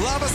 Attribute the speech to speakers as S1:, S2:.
S1: Labas